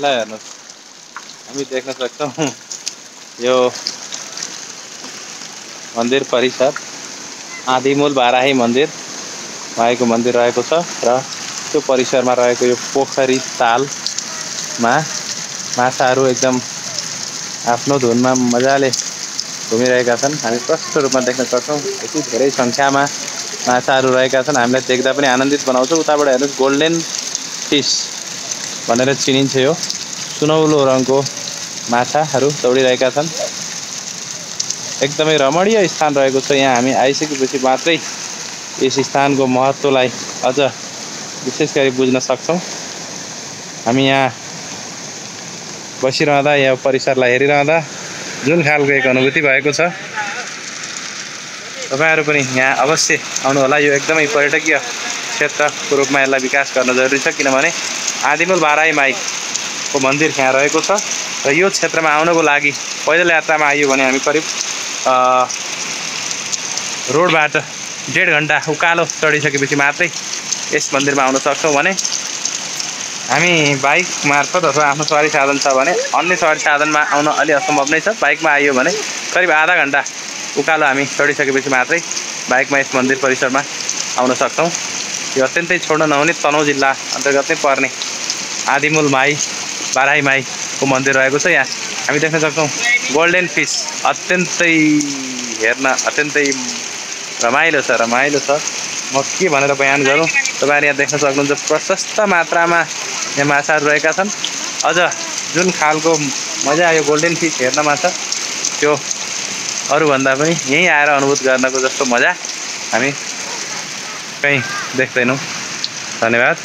ल हेर्नुहोस्। हामी देख्न सक्छौँ। यो मन्दिर परिसर आदिमूल बाराही मन्दिर माईको मन्दिर रहेको छ र त्यो परिसरमा रहेको यो पोखरी तालमा माछाहरू एकदम आफ्नो धुनमा मजाले घुमिरहेका छन्। हामी प्रष्ट रूपमा देख्न सक्छौँ यति धेरै सङ्ख्यामा माछाहरू रहेका छन्। हामीलाई देख्दा पनि आनन्दित बनाउँछ। उताबाट हेर्नुहोस् गोल्डेन फिस। भनेर चिनिन्छ यो सुनौलो रङको माछाहरू दौडिरहेका छन्। एकदमै रमणीय स्थान रहेको छ। यहाँ हामी आइसकेपछि मात्रै यस स्थानको महत्त्वलाई अझ विशेष गरी बुझ्न सक्छौँ। हामी यहाँ बसिरहँदा यहाँ परिसरलाई हेरिरहँदा जुन खालको एक अनुभूति भएको छ तपाईँहरू पनि यहाँ अवश्य आउनुहोला। यो एकदमै पर्यटकीय क्षेत्रको रूपमा यसलाई विकास गर्न जरुरी छ किनभने आदिमूल बाराई माईको मन्दिर यहाँ रहेको छ र यो क्षेत्रमा आउनको लागि पैदल यात्रामा आइयो भने हामी करिब रोडबाट डेढ घन्टा उकालो चढिसकेपछि मात्रै यस मन्दिरमा आउन सक्छौँ भने हामी बाइक मार्फत अथवा आफ्नो सवारी साधन छ भने अन्य सवारी साधनमा आउन अलि असम्भव नै छ। बाइकमा आइयो भने करिब आधा घन्टा उकालो हामी चढिसकेपछि मात्रै बाइकमा यस मन्दिर परिसरमा आउन सक्छौँ। यो अत्यन्तै छोड्न नहुने तनहुँ जिल्ला अन्तर्गत नै पर्ने आदिमूल माई बाराई माईको मन्दिर रहेको छ यहाँ। हामी देख्न सक्छौँ गोल्डेन फिस अत्यन्तै हेर्न अत्यन्तै रमाइलो छ रमाइलो छ। म के भनेर बयान गरौँ? तपाईँहरू यहाँ देख्न सक्नुहुन्छ प्रशस्त मात्रामा यहाँ माछाहरू रहेका छन्। अझ जुन खालको मजा आयो गोल्डेन फिस हेर्नमा छ त्यो अरूभन्दा पनि यहीँ आएर अनुभूत गर्नको जस्तो मजा हामी कहीँ देख्दैनौँ। धन्यवाद।